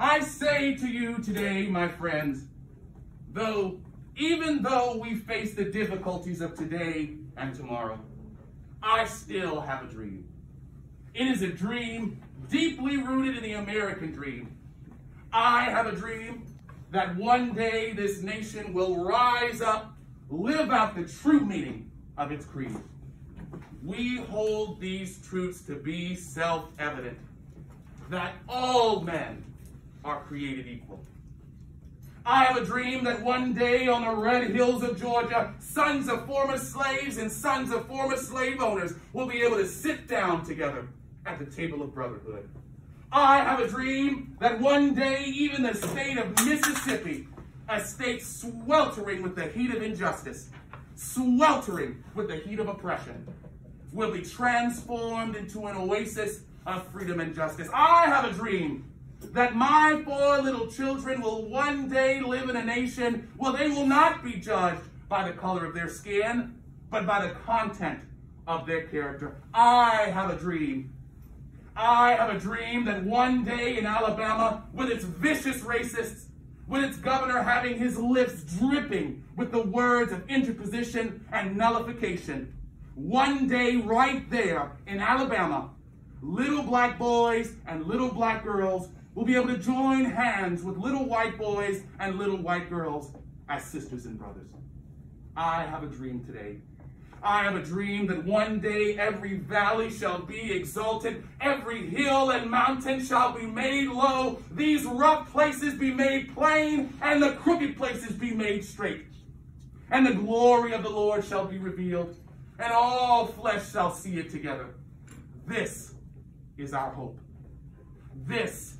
I say to you today, my friends, though, even though we face the difficulties of today and tomorrow, I still have a dream. It is a dream deeply rooted in the American dream. I have a dream that one day this nation will rise up, live out the true meaning of its creed. We hold these truths to be self-evident, that all men are created equal. I have a dream that one day on the red hills of Georgia, sons of former slaves and sons of former slave owners will be able to sit down together at the table of brotherhood. I have a dream that one day even the state of Mississippi, a state sweltering with the heat of injustice, sweltering with the heat of oppression, will be transformed into an oasis of freedom and justice. I have a dream that my four little children will one day live in a nation where they will not be judged by the color of their skin, but by the content of their character. I have a dream. I have a dream that one day in Alabama, with its vicious racists, with its governor having his lips dripping with the words of interposition and nullification, one day right there in Alabama, little black boys and little black girls will be able to join hands with little white boys and little white girls as sisters and brothers. I have a dream today. I have a dream that one day every valley shall be exalted, every hill and mountain shall be made low, these rough places be made plain, and the crooked places be made straight. And the glory of the Lord shall be revealed, and all flesh shall see it together. This is our hope. This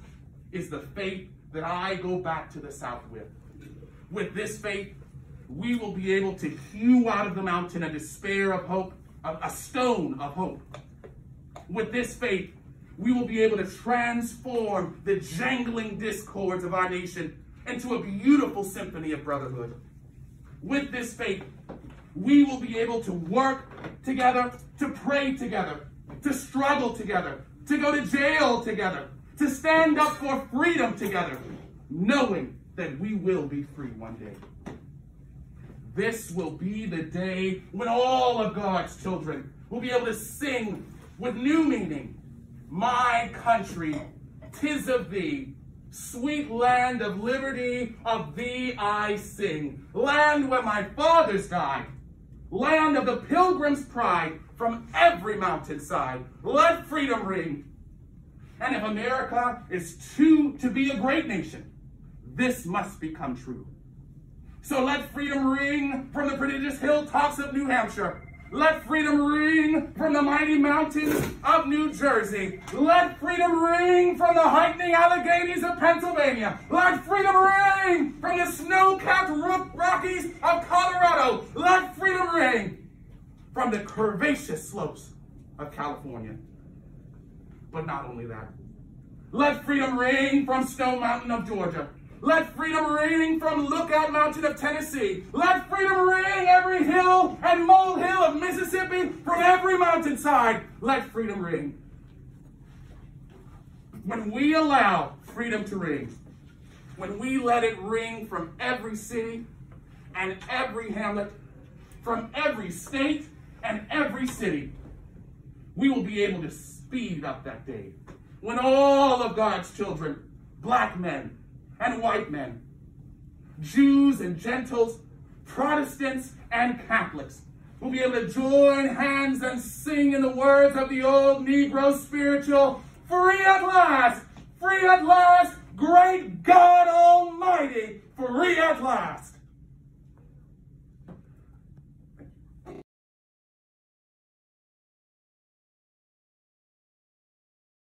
is the faith that I go back to the South with. With this faith, we will be able to hew out of the mountain a despair of hope, a, stone of hope. With this faith, we will be able to transform the jangling discords of our nation into a beautiful symphony of brotherhood. With this faith, we will be able to work together, to pray together, to struggle together, to go to jail together, to stand up for freedom together, knowing that we will be free one day. This will be the day when all of God's children will be able to sing with new meaning. My country, tis of thee, sweet land of liberty, of thee I sing. Land where my fathers died, land of the pilgrim's pride, from every mountainside, let freedom ring and if America is too to be a great nation, this must become true. So let freedom ring from the prodigious hilltops of New Hampshire. Let freedom ring from the mighty mountains of New Jersey. Let freedom ring from the heightening Alleghenies of Pennsylvania. Let freedom ring from the snow-capped Rockies of Colorado. Let freedom ring from the curvaceous slopes of California. But not only that. Let freedom ring from Stone Mountain of Georgia. Let freedom ring from Lookout Mountain of Tennessee. Let freedom ring every hill and molehill of Mississippi from every mountainside. Let freedom ring. When we allow freedom to ring, when we let it ring from every city and every hamlet, from every state and every city, we will be able to speed up that day when all of God's children, black men and white men, Jews and Gentiles, Protestants and Catholics, will be able to join hands and sing in the words of the old Negro spiritual, free at last, free at last, great God Almighty, free at last.